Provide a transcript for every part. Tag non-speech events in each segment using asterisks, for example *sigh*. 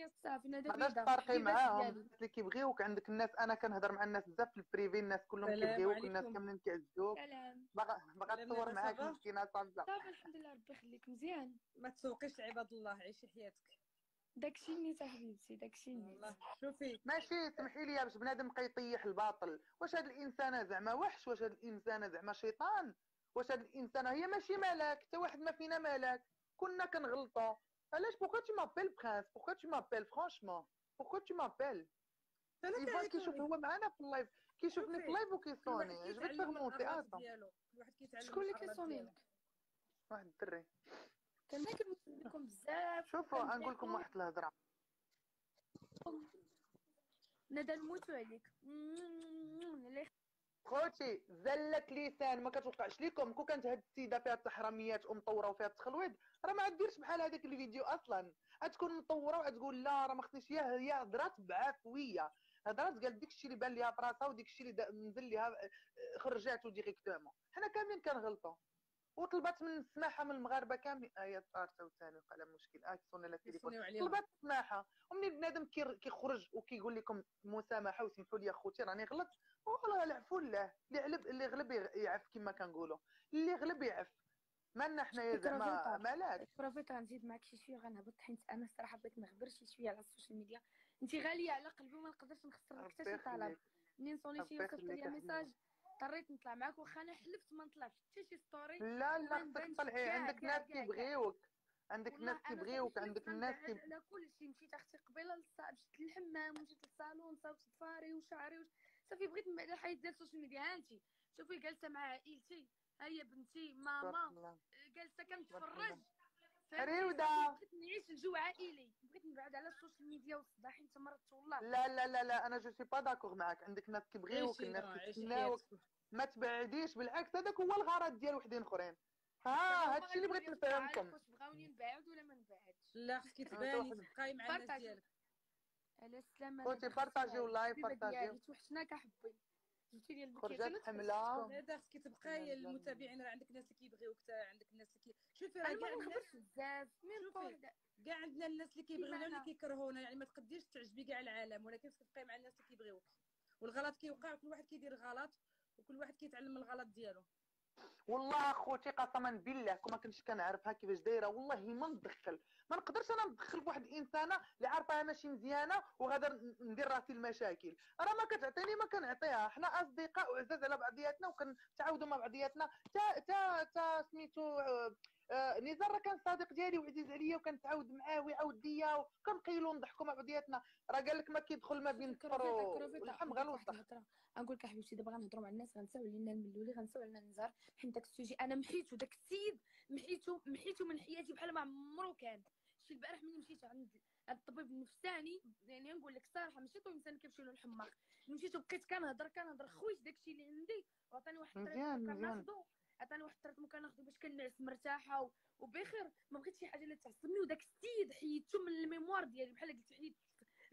هي صافي ندى ما عادش تفرقي معاهم الناس اللي كيبغيوك عندك الناس أنا كنهضر مع الناس بزاف في ال privé الناس كلهم كيبغيوك الناس كاملين كيعزوك. باغا باغا تصور معاك مسكينه صافي. صافي الحمد لله ربي يخليك. مزيان. ما تسوقيش عباد الله عيشي حياتك. داكشي نيت حبيبتي داكشي نيت شوفي. ماشي سمحي لي باش بنادم بقى يطيح الباطل. واش هاد الإنسانة زعما وحش؟ واش هاد الإنسانة زعما شيطان؟ واش هاد الإنسانة هي ماشي ملاك حتى واحد ما فينا ملاك. كنا كنغلطوا علاش beaucoup tu m'appelles prince pourquoi tu m'appelles franchement? Pourquoi tu m'appelles? ايفان كيشوف هو معنا في live كيشوفني في ال live وكيصوني je t'ai fait monter أصلا شكون اللي كيصوني لك واحد الدري كنذاكر لكم بزاف شوفوا نقول لكم واحد الهضره ندى نموتو عليك خوتي زلة لسان ما كتوقعش لكم كون كانت هاد السيدة فيها التحرميات ومطورة وفيها التخلويض راه ما غديرش بحال هذاك الفيديو أصلا. غتكون مطورة وغتقول لا راه ما خصنيش هي هي هضرات بعفوية. هضرات قالت داك الشيء اللي بان ليها في راسها وديك الشيء اللي نزل ليها خرجاتو directement. حنا كاملين كنغلطوا وطلبات من السماحة من المغاربة كاملين. ايات ارتا وثاني وقال مشكل. آه كيصوني لها التليفون طلبات السماحة. ومنين بنادم كيخرج وكيقول لكم مسامحة وسمحوا لي اخوتي راني غلط والله العفو لله اللي غلب اللي غلب يعف كما كنقولوا. اللي غلب يعف مالنا حنايا زعما مالك. profite غنزيد معاك شي شوية غنهبط. حيت أنا الصراحه بغيت نغبر شي شوية على السوشيال ميديا. انت غالية على قلبي وما نقدرش نخسر لك حتى شي طلب. منين صوني شي وصلت لي message؟ اضطريت نطلع معاك واخا أنا حلفت ما نطلعش. حتى شي story لا لا خصك تطلعي عندك ناس كيبغيوك. عندك ناس كيبغيوك عندك الناس كي على كلشي مشيت أختي قبيله مشيت للحمام مشيت للصالون صاوبت ضفاري وشعري وش... صافي بغيت من بعد الحياة ديال السوشيال ميديا. ها انت شوفي جالسة مع عائلتي هيا بنتي ماما. جالسة كنتفرج. ريوده بغيت نعيش الجو عائلي. بغيت نبعد على السوشيال ميديا والصداع حيت مرضت والله. لا لا لا لا. أنا je suis pas d'accord معاك. عندك ناس كيبغيوك الناس كيتسناوك ما تبعديش. بالعكس هذاك هو الغرض ديال وحدين أخرين. ها هادشي اللي بغيت نفهمكم. واش بغاوني نبعد ولا ما نبعدش. لا خصك تباني تبقاي مع الناس ديالك. على السلامة خوتي بارطاجيو ال live بارطاجيو توحشنا كحبي جبتي لي خرجت حملة. هذا خصك تبقاي المتابعين راه عندك ناس اللي كيبغيوك عندك الناس اللي كي شوفي راه كاع الناس بزاف كاع عندنا الناس اللي كيبغيونا اللي كيكرهونا يعني ما تقديش تعجبي كاع العالم ولكن خصك تبقاي مع الناس اللي كيبغيوك والغلط كيوقع كل واحد كيدير غلط وكل واحد كيتعلم من الغلط ديالو. والله أخوتي قسما بالله كون ما كنتش كنعرفها كيفاش دايرة والله ما ندخل. ما نقدرش أنا ندخل بواحد الإنسانة اللي عارفاها ماشي مزيانة وغادر ندير راسي المشاكل. راه ما كتعطيني ما كنعطيها. حنا أصدقاء وعزاز على بعضياتنا وكنتعاودوا مع بعضياتنا. تا تا تا سميتو آه نزار راه كان صديق ديالي وعزيز عليا وكنتعاود معاه ويعاود ليا وكنقيلوا ونضحكوا مع بعضياتنا. راه قال لك ما كيدخل ما بين الكفر واللحم غير الوسط نقول لك حبيبتي دابا غنهضروا مع الناس غنساو علينا الملولي غنساو علينا النزار حيت داك السوجي أنا محيتو داك السيد محيتو محيتو من حياتي بحال ما عمرو كان. شي البارح ملي مشيت عند الطبيب النفساني يعني نقول لك الصراحه ماشي طبيب نفساني كيمشي له الحماق مشيت وبقيت كنهضر كنهضر خويت داكشي اللي عندي وعطاني واحد الطريقة كناخذو عطاني واحد الطريقة كناخذو باش كنعس مرتاحة وبخير ما بغيتش شي حاجة اللي تعصبني. وداك السيد حيدته من الميموار ديالي بحال قلت حيد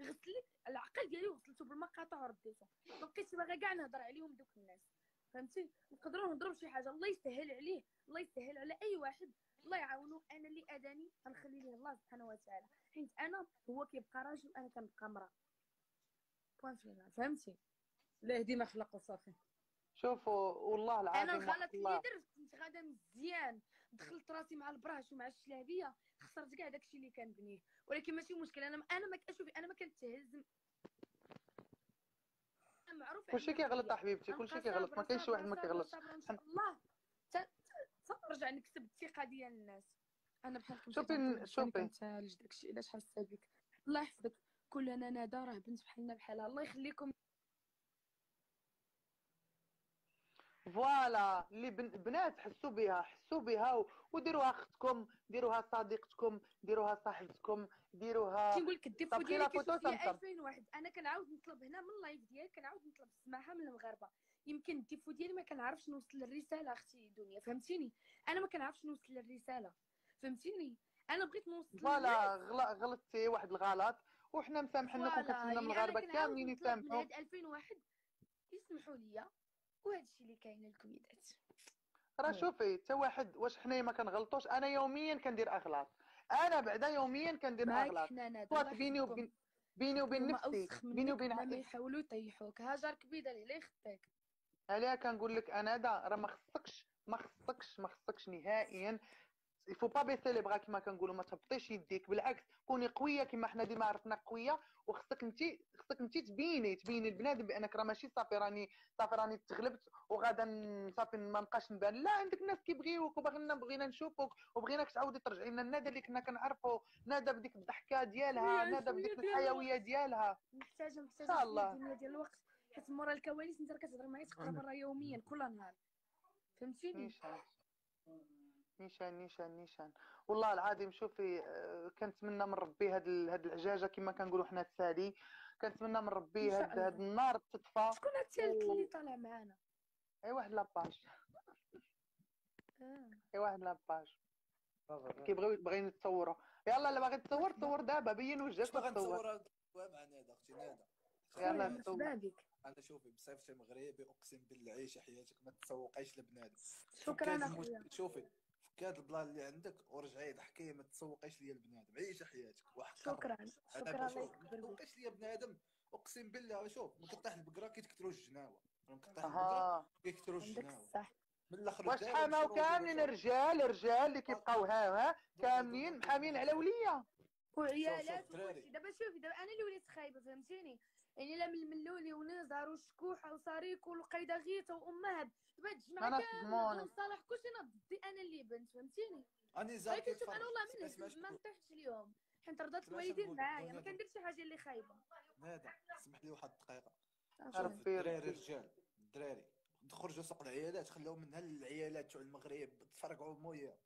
غسل العقل ديالي وغسلته بالمقاطع ورديته ما بقيتش باغا كاع نهضر عليهم دوك الناس. فهمتي؟ نقدروا نهضروا بشي حاجة. الله يسهل عليه. الله يسهل على أي واحد. الله يعاونو أنا اللي أداني غنخلي ليه الله سبحانه وتعالى. حيت أنا هو كيبقى راجل وأنا كنبقى امرأة. point final فهمتي؟ لا ديما خلق وصافي شوفوا والله العظيم أنا الغلط اللي درت كنت غادا مزيان. دخلت راسي مع البراش ومع الشلابية خسرت كاع داكشي اللي كان بنيه. ولكن ماشي مشكل أنا أنا ما شوفي أنا ما كنتهز. معروف كلشي كيغلط حبيبتي كلشي كيغلط. ما كاينش واحد ما كيغلطش. الله. تنرجع نكسب الثقة ديال الناس. أنا بحالكم شوفي شوفي كنتعالج داكشي علاش حاسه بك الله يحفظك. كلنا ندى راه بنت بحالنا بحالها الله يخليكم. voilà اللي بنات حسوا بها حسوا بها وديروها أختكم ديروها صديقتكم ديروها صاحبتكم ديروها كنقول لك ال défaut ديالي كيشوف فيا 2001 أنا كنعاود نطلب هنا من ال live ديالي كنعاود نطلب السماحة من المغاربة. يمكن ال défaut ديالي ما كنعرفش نوصل الرساله أختي دنيا. فهمتيني؟ أنا ما كنعرفش نوصل الرساله فهمتيني؟ أنا بغيت نوصل voilà غلطتي واحد الغلط وحنا مسامحين لكم كنتمنى من المغاربه كاملين يسامحوا. 2001 يسمحوا لي وهذا الشيء اللي كاين الكويدات راه شوفي حتى واحد واش حنايا ما كنغلطوش أنا يوميا كندير أغلاط. أنا بعدا يوميا كندير أغلاط. الله بيني. وبين بيني وبين نفسي بيني وبين ما يحاولوا يطيحوك. هاجر كبيده اللي يخطيك. عليها كنقول لك أنا دا راه ما خصكش ما خصكش ما خصكش نهائيا. يفو با بيسي لي بغا كما كنقولوا ما تهبطيش يديك. بالعكس كوني قوية كما حنا ديما عرفناك قوية وخصك انت خصك انت تبيني تبيني البنادم بأنك راه ماشي صافي راني صافي راني تغلبت وغادا صافي ما نبقاش نبان. لا عندك ناس كيبغيوك وبغينا بغينا نشوفوك وبغيناك تعاودي ترجعي لنا. الندى اللي كنا كنعرفوا نادى بديك الضحكة ديالها شوية بديك الحيوية ديالها. محتاجة محتاجة شاء شوية الله. دنيا ديال الوقت. حيت مورا الكواليس انت كتهضر معايا تقرا برا يوميا كل نهار. فهمتيني؟ نيشان. نيشان نيشان نيشان. والله العظيم شوفي آه، كنتمنى من ربي هاد هاد العجاجة كما كنقولوا حنا تسالي كنتمنى من ربي هاد هاد. النار تطفى شكون هاد الثالث اللي طالع معانا. أي واحد la page. آه. أي واحد la page. كيبغيو بغينا يتصوروا. يلا اللي باغي تصور تصور دابا بين وجهك اش باغا وتصور. نتصور هاد مع نادا أختي نادا يلا خويا تصور. مرحبا بك أنا شوفي بصيفتي مغربي أقسم بالله عيشي حياتك؟ ما تسوقيش لبنادم شكرا أخويا. شوفي فكاد ال plan اللي عندك ورجعي ضحكي ما تسوقيش ليا لبنادم. عيشي حياتك وحق شكرا شكرا الله شوف ما تسوقيش ليا بنادم؟ أقسم بالله شوف من كطيح البقرة كيتكثروا الجناوة. من كطيح البقرة كيكثروا الجناوة. من الأخر واش حماو كاملين رجال رجال اللي كيبقاو ها ها كاملين محامين على وليا وعيالات دابا شوفي دابا أنا اللي وليت خايبه فهمتيني؟ يعني لا من الملولي ونزار وشكوحة وصريك والقيده غيته وامها دابا هاد الجماعه أنا كامل. وصالح كلشي ناض ضدي أنا اللي بنت فهمتيني؟ زاد ولكن شوف أنا والله كيتفرج. ما نطيحش اليوم. حيت رضات الوالدين معايا ما هذا. كنديرش شي حاجة اللي خايبة. نادا سمح لي واحد الدقيقه ربي الدراري يرضيك. رجال الدراري خرجوا سوق العيالات خلاو منها العيالات تاع المغرب تفرقعوا مويه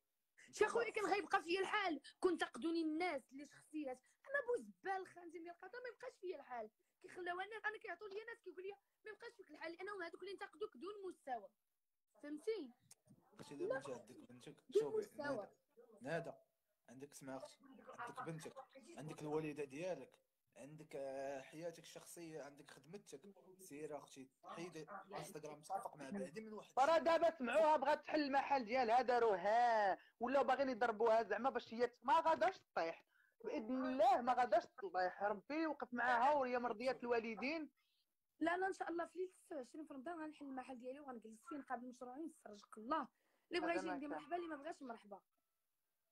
شي خويا كان غيبقى فيا الحال. كنت تقدوني الناس اللي شخصيات. أنا بو زبال خانزين ديال القطر ما يبقاش فيا الحال. كيخليوها الناس أنا كيعطوا لي ناس كيقول لي ما يبقاش فيك الحال لانهم هذوك اللي ينتقدوك دون مستوى فهمتي؟ أختي دابا انت عندك بنتك؟ شوفي نادا نادا عندك اسمع أختي عندك بنتك عندك الوالده ديالك عندك آه، حياتك الشخصية عندك خدمتك. سيري أختي حيدي إنستغرام صافق مع بعدين من واحد. راه دابا سمعوها بغات تحل المحل ديالها داروا ها ولاو باغيين يضربوها زعما باش هي ما غاداش تطيح. بإذن الله ما غاداش تطيح ربي يوقف معاها وهي مرضية الوالدين. لا أنا إن شاء الله في ليله 26 في رمضان غنحل المحل ديالي وغنجلس فيه نقابل المشروعين يسترزق الله. اللي بغى يجي كان. مرحبا اللي ما بغاش مرحبا.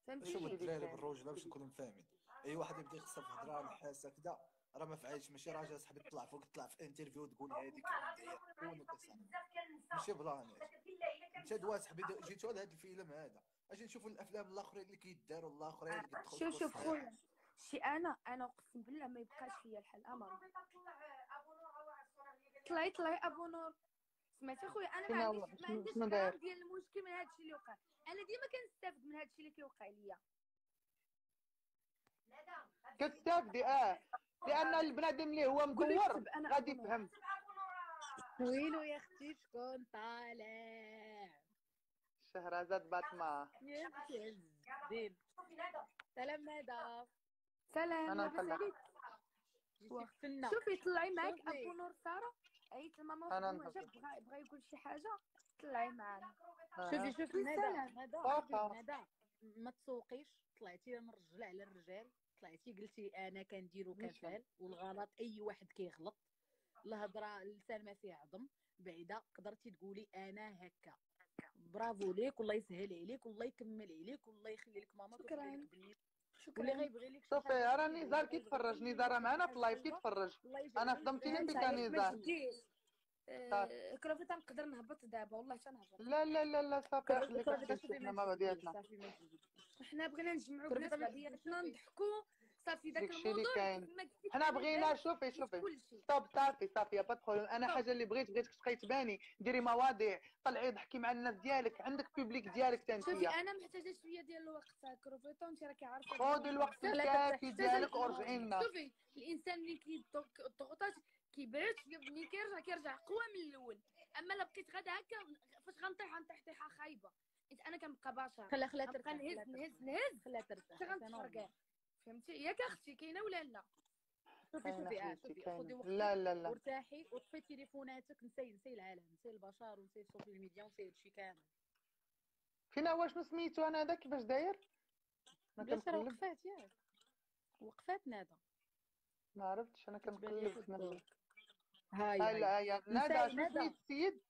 شوف فهمتيني الدراري بالرجوله باش نكونوا فاهمين أي واحد يبدأ يخصها في هضره نحاسه كذا راه ما فعلش. ماشي راجل صاحبي تطلع فوق تطلع في انترفيو تقول هذيك. ماشي بلاني انت دوا صاحبي جيتو لهذا الفيلم هذا. أجي نشوفوا الافلام الاخرين اللي كيداروا الاخرين اللي كيدخلوا شوف شوف. خويا. شي أنا أنا اقسم بالله ما يبقاش فيا الحال أمر. طلعي طلعي أبو نور. سمعتي خويا؟ أنا ما عنديش؟ ما عنديش غرام؟ ديال المشكل من هذا الشيء اللي وقع. أنا ديما كنستافد من هذا الشيء اللي كيوقع ليا. كتستافدي آه. لأن البنادم اللي هو مدور غادي. يفهم. ويلو يا أختي شكون طالع؟ شهرزاد بنتي الزين سلام ندى سلام لاباس. عليك. شوفي طلعي معاك شوفي. أبو نور سارة. عيط لماما أنا وجا نطلع. بغا بغا يقول شي حاجة طلعي معانا. شوفي شوفي ندى سلام. ندى. شوفي ندى ما تسوقيش. طلعتي من الرجل على الرجال. طلعتي قلتي أنا كنديرو ماشي. كفال والغلط. أي واحد كيغلط. الهضرة اللسان ما فيه عظم. بعيدة. قدرتي تقولي أنا هكا. برافو ليك والله يسهل عليك والله يكمل عليك والله يخلي لك ماما شكراً. واللي شكرا. غيبغي لك صافي راه نزار كيتفرج نزار معنا في ال live كيتفرج يجعل أنا لك نزار. آه، كرافيطه نقدر نهبط دابا والله تنهبط لا لا لا لا صافي خليك حنا ما مع بعضياتنا. حنا بغينا نجمعوا بنات بعضياتنا. نضحكوا صافي داك الموضوع قلتي حنا كان بغينا شوفي في شوفي stop صافي صافي يا pas problème أنا حاجة اللي بغيت بغيتك تبقاي تباني ديري مواضيع طلعي ضحكي مع الناس ديالك. عندك public ديالك شوفي تنتيا أنا محتاجة شوية ديال الوقت كروفيطه وانت راكي عارفه خذي الوقت الكافي ديالك. ورجعي لنا شوفي الإنسان اللي كيضغطات كيبعد ملي كيرجع كيرجع قوة من الأول. أما لا بقيت غدا هكا فاش غنطيح غنطيح طيحة خايبة. حيت أنا كنبقى بشر. خلا خلا ترتاح نهز نهز. نهز. خلا ترتاح. فهمتي؟ ياك أختي كاينة ولا لا؟ شوفي شوفي كاينة. خذي وقتك. لا لا لا. وارتاحي وطفي تليفوناتك نسي نسي العالم نسي البشر ونسي ال social media ونسي هادشي كامل. فينا واش سميتو أنا هذا كيفاش داير؟ بلاتي راه وقفات ياك. وقفات نادا. ما عرفتش أنا كنقلب هاي ها هاي لا يا ندى نساء شنو. سميت السيد؟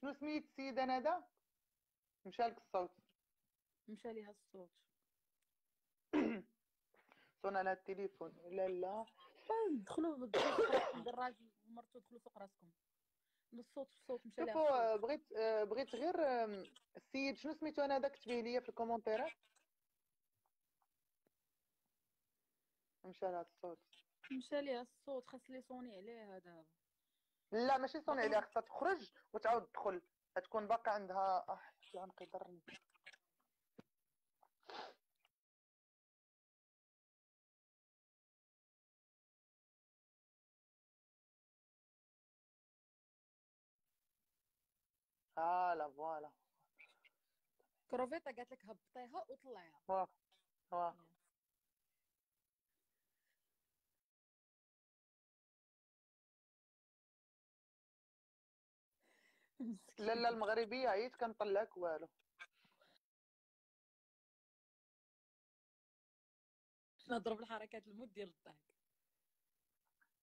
شنو سميت السيدة ندى مشى لك الصوت. مشى ليها الصوت. *coughs* صون على التليفون. لا لا. دخلوا الراجل ومرته دخلوا فوق راسكم. الصوت الصوت مشى شوفوا آه، بغيت آه، بغيت غير السيد شنو سميتو أنا هذا كتبيه ليا في الكومونتيرات مشى لها الصوت. مشى ليها الصوت. خاص لي صوني عليها دابا لا ماشي صوني عليها خصها تخرج وتعاود تدخل. تكون باقا عندها آه العنق يضرني هلا voilà كروفيتا قالت لك هبطيها وطلعيها واه واه لا لا المغربية عييت كنطلعك والو. نضرب الحركات ال mode ديال الضحك